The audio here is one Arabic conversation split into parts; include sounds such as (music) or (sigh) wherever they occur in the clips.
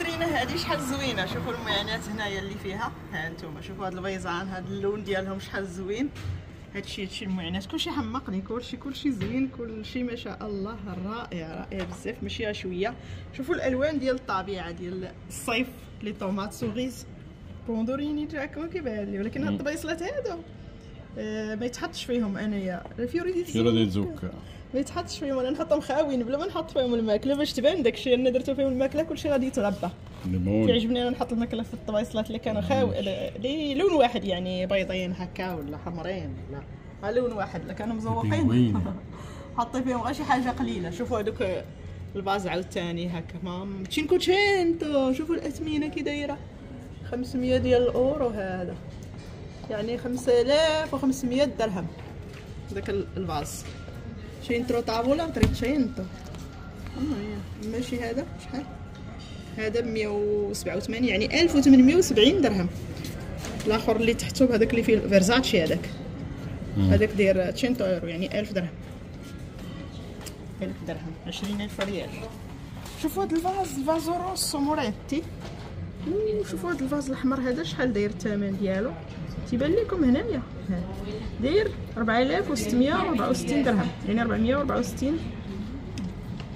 هذه شحال زوينة؟ شوفوا المعانات هنايا اللي فيها. ها أنتم شوفوا هاد البيزان هاد اللون ديالهم شحال زوين. هادشي هادشي المعانات كلشي حمقني كلشي كلشي زوين كلشي ما شاء الله رائع رائع بزاف. ماشي شوية. شوفوا الألوان ديال الطبيعة ديال الصيف les tomates cerises. pomodorini جاكم كيبان لي ولكن هاد الطبيصلات هادو آه ما يتحطش فيهم أنايا. ال fiori ديال ما يتحطش فيهم أنا نحطهم خاويين بلا ما نحط فيهم الماكلة باش تبان داكشي أنا درتو فيهم الماكلة كلشي غادي ليمون كيعجبني أنا نحط الماكلة في الطبيصلات اللي كانوا خاوي اللي لون واحد يعني بيضين هكا ولا حمرين ولا لون واحد اللي كانوا مزوقين. (laughs) حطي فيهم غير شي حاجة قليلة. شوفوا هذوك ال vase عاوتاني هكا ما cinquecento شوفوا الأثمنة كي دايرة. 500 ديال الأورو هذا. يعني 5500 درهم. داك ال- ال vase tavola trecento أما هي. ماشي هذا؟ شحال؟ هذا ب 187 يعني 1870 درهم. الآخر اللي تحته بهذاك اللي فيه فيرزاتشي هذاك. هذاك داير 100 اورو يعني 1000 درهم. 1000 درهم 20000 ريال. شوفوا هذا ال vase ال vaso rosso Moretti شوفوا هذا ال vase الأحمر هذا شحال داير الثمن ديالو؟ تيبان لكم هنايا. داير 4664 درهم يعني 464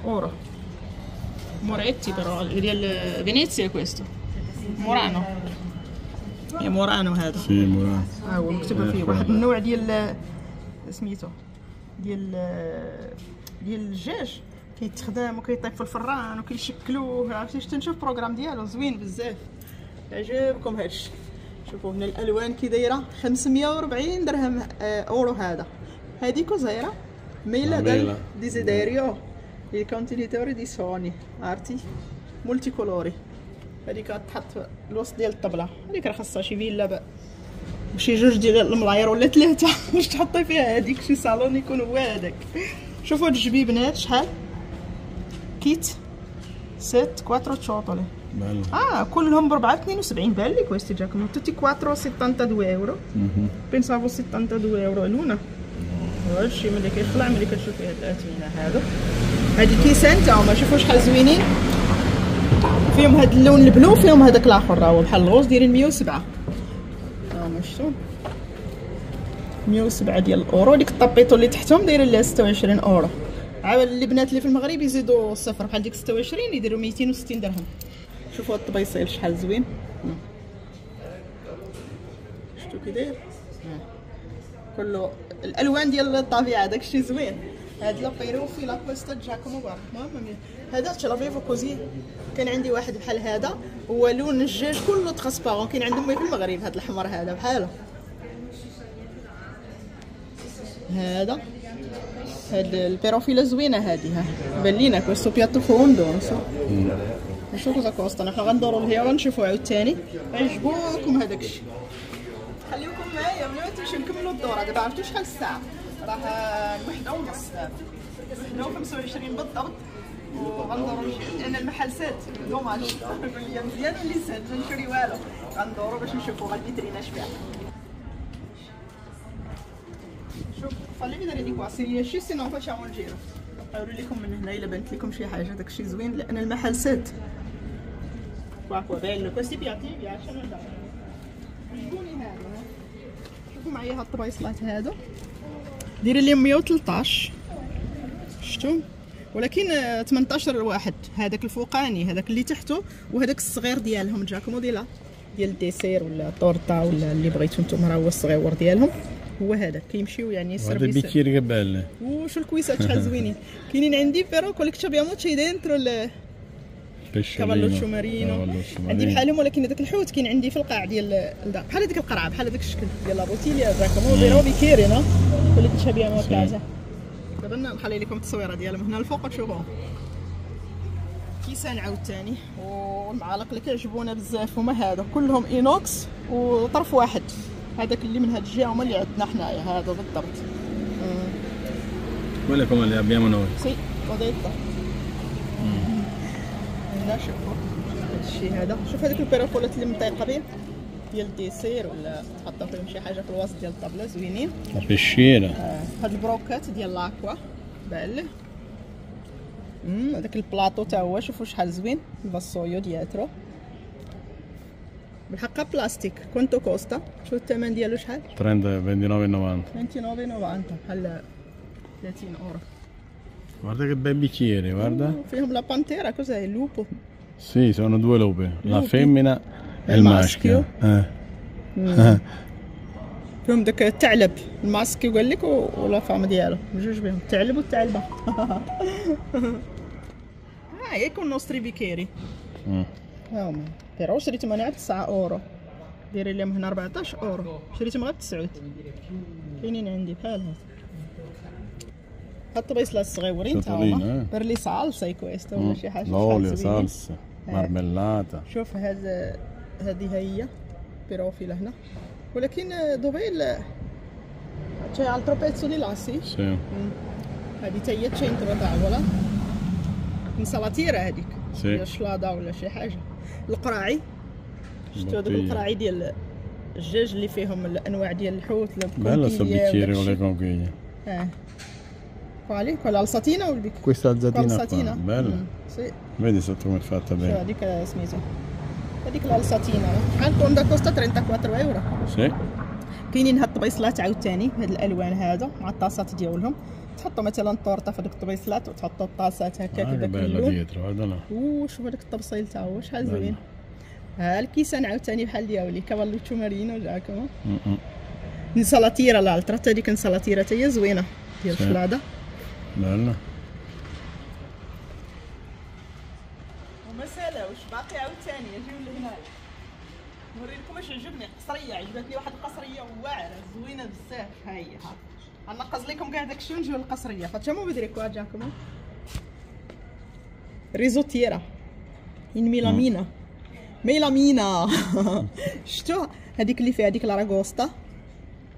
أورو. Moretti però ديال Venezia questo. Murano. يا Murano هذا. sì Murano ها هو مكتوب فيه واحد النوع ديال سميتو ديال ديال الدجاج. كيتخدم وكيطيب في الفران وكيشكلوه عرفتي؟ شفت نشوف ال programme ديالو زوين بزاف. عجبكم هادشي. شوفوا هنا الألوان كي دايرة. 540 درهم آه، أورو هذا. هذيك زايرة. mela dalla mela. desiderio. Il contenitore di sogni عرفتي multicolore هذيك تحط في الوسط ديال الطبلة. هذيك راه خاصها شي فيلا شي جوج ديال الملاير ولا ثلاثة. (laughs) باش تحطي فيها هذيك؟ شي صالون يكون هو هذاك. شوفوا هاد الجبيبنات شحال؟ كيت. set quattro ciotole. آه كلهم ب 4 72 بان لي questi Giacomo tutti 4 72 euro. Pensavo 72 euro لونا هادشي ملي كيطلع ملي كتشوفي هاد الاثمنه هادو هاد الكيسان تا هما شوفوا شحال زوينين فيهم هاد اللون ال bleu فيهم هذاك الآخر راه هو بحال ال rose دايرين 107 ها هما شفتوا 107 ديال الاورو ديك ال tappeto اللي تحتهم دايرين لها 26 اورو عاود البنات اللي في المغرب يزيدوا صفر بحال ديك 26 يديروا 260 درهم شوفوا هاد الطبيصيل شحال زوين. شفتوا كي داير. كله الألوان ديال الطبيعة داكشي زوين. هاد لا بيروفي لا كويستا جاكومو بارك ماما ميا هذا تشلافيفو كوزي كان عندي واحد بحال هذا. هو لون الدجاج كله ترانسبارون. كاين عندهم في المغرب هذا الأحمر هذا بحاله هذا. هاد البيروفيلا زوينة هادي ها. بان لينا كويستو بياتو فوندو نسو نشوفو زا كوستا نحنا غندورو لهي ونشوفو عاوتاني عجبوكم هذاك الشيء. خليوكم معايا ملي ما تمشيو نكملوا الدوره دابا عرفتوا شحال الساعة؟ راه الوحده ونص. دابا الوحده و 25 بالضبط وغندورو لأن المحل ساد. dommage (laughs) مزيان اللي ساد. ما نشري والو. غندورو باش نشوفو غال vetrina اش فيها. شوف خلي لي ديك واسيريا شي sennò facciamo il giro نوري لكم من هنا إلا بانت لكم شي حاجة. داكشي زوين لأن المحل ساد. واو che bello questi piatti mi piacciono هذا شوفوا معايا هاد الطبيصلات هادو دايرين لهم 113 شفتوا ولكن آه، 18 واحد. هذاك الفوقاني هذاك اللي تحته وهذاك الصغير ديالهم. جاكم ديلا ديال ال dessert ولا الطورطا ولا اللي بغيتو نتوما راه هو الصغيور ديالهم. هو هذا. كيمشيو يعني هذا ال service بكير قبل وشو الكويسات شحال (laughs) زوينين. كاينين عندي بيرو كوليكتشن abbiamo c'è dentro il كابالوتشو مارينو. عندي بحالهم ولكن هذاك الحوت كاين عندي في القاع ديال بحال هذيك القرعة بحال هذاك الشكل ديال لابوتيليا جاكومو بيرو بيكيري نو؟ اللي تشابيانو بلازا دابا نخلي لكم التصويرة ديالهم. هنا الفوق تشوفوهم كيسان عاوتاني. والمعالق اللي كيعجبونا بزاف هما هادو. كلهم إينوكس وطرف واحد. هذاك اللي من هاد الجهة هما اللي عندنا حنايا. هذا بالضبط. le abbiamo noi. سي وضيطة هنا شوفوا هادشي هذا شوف. هذيك البيرافولات اللي مطيقه به ديال الديسير ولا تحطوا فيهم شي حاجة في الوسط ديال الطابله زوينين. pesciera. آه، هاد البروكات ديال لاكوا بان ليه. امم هذاك البلاطو تا هو شوفوا شحال زوين الفاسويو دياترو. بالحقها بلاستيك كونتو كوستا. شو الثمن ديالو شحال؟ 30, 29,90. 29,90 بحال 30 أورو. Guarda che bei bicchieri, guarda. فيهم la pantera cos'è? Il lupo? Sì, sono due lupi, la Lupi. femmina E e il il maschio. Eh. فيهم داك الثعلب ال maschio قال لك و- و la femme ديالو بجوج بهم الثعلب والثعلبه ها يكون nostri bicchieri Mm. ها هما però شريتهم أنا ب 9 اورو ديري لهم هنا 14 اورو شريتهم غير ب 9 كاينين عندي بحال هاد هاد الطبيصلات الصغيورين تا شاطرين، هما آه. بر لي صالصا كويستا ولا شي حاجة زوينين. salsa, Eh. marmellata. شوف هذا هذه هي بروفيل هنا ولكن دوبيل c'è altro pezzo di là sì Sì. هذه تا هي تشينترا تاعولا انسلاتيرا هذيك سي. شلاضه ولا شي حاجة القراعي شفتوا هذوك. القراعي ديال الدجاج اللي فيهم الانواع ديال الحوت con le conchiglie. آه quali? Quella alzatina o il bic Questa alzatina alzatina qua, bella. sì. Vedi sotto come è fatta bene. هذيك سميتو هذيك الالساتينا الكوندا كوستا 34 اورو Sì. كاينين هاد الطبيصلات عاوتاني بهاد الالوان هذا مع الطاسات ديالهم تحطوا مثلا طورطه في هذوك الطبيصلات وتحطوا الطاسات هكا bello اللون شوف هذاك الطبسيل تا هو شحال. زوين ها الكيسان عاوتاني بحال ديالي كافالوتشو مارينو جاكم Mm-mm. انسلاتيرا الالترا حتى هذيك انسلاتيرا حتى هي زوينه ديال سي. Bella. وما سالاوش باقي عاوتاني اجيو لهنا. نوري لكم اش عجبني قصرية عجبتني واحد القصرية واعرة زوينة بزاف. ها هي ها. نقص لكم كاع داك الشيء ونجيو للقصرية. فاتشامو بدريكو جاكم؟ risottiera in melamina. melamina. (laughs) شفتوا؟ هذيك اللي فيها هذيك l'aragosta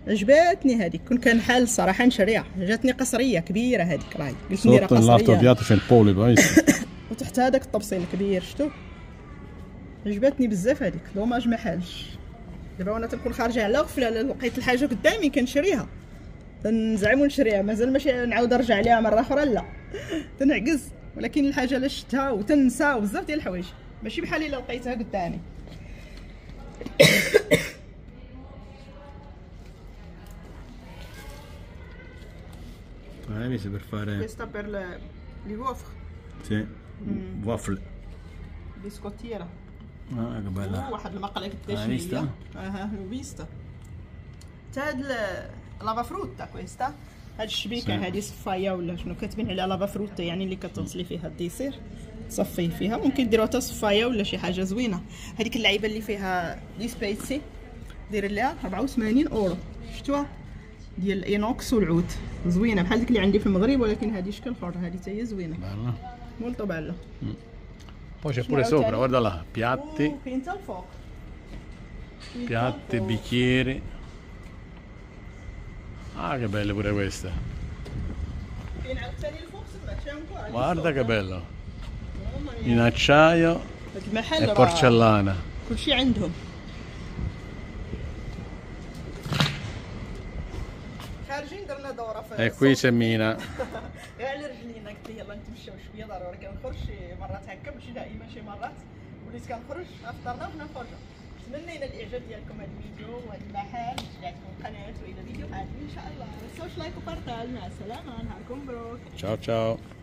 عجبتني هذيك. كون كان حال الصراحه نشريها جاتني قصرية كبيرة هذيك راهي قلت لي راه Sotto nell'altro قصرية. polipo, hai visto? وتحت هذاك الطبسيل الكبير شفتو؟ عجبتني بزاف هذيك. dommage ما حالش دابا وأنا تنكون خارجة على غفله لقيت الحاجة قدامي كنشريها. تنزعم ونشريها مازال ماشي نعاود نرجع عليها مرة أخرى لا. (laughs) تنعكز ولكن الحاجة لا شفتها وتنسى بزاف ديال الحوايج. ماشي بحال إلا لقيتها قدامي. (coughs) Hai visto per fare... كيستا بير لي ووفر Sì. Waffle. بسكوتيرا Ah, che bella. واحد المقله قداش Ah, هي. vista? أها فيستا تا هاد lava frutta questa هاد الشبيكة. هادي صفاية ولا شنو؟ كاتبين عليها lava frutta يعني اللي كتغسلي فيها ال dessert تصفيه فيها. ممكن ديروها حتى صفاية ولا شي حاجة زوينة. هذيك اللعيبة اللي فيها di spezie ديري ليها 84 أورو. شفتوها ديال ال inox والعود زوينة بحال ديك اللي عندي في المغرب ولكن هذه شكل اخر هذه حتى هي زوينة Bella. molto بella Poi c'è pure sopra, guarda là. Piatti, أوه، كاين حتى الفوق كاين حتى piatti, الفوق. bicchieri. Ah, che belle pure queste. كاين عاوتاني الفوق تما شي encore Guarda che bello. Mamma mia. In acciaio هاد المحل e راه porcellana. كلشي عندهم qui c'è Mina. غير على رجلينا قلت يلا نتمشاو شوية ضروري كنخرج شي مرات هكا ماشي دائما شي مرات وليت كنخرج افطرنا وحنا نخرجوا نتمنى الاعجاب ديالكم هذا الفيديو وهذا المحل شجعتكم القناه والى فيديوهات ان شاء الله ما تنساوش لايك وبارطاج مع السلامه نهاركم مبروك Ciao ciao.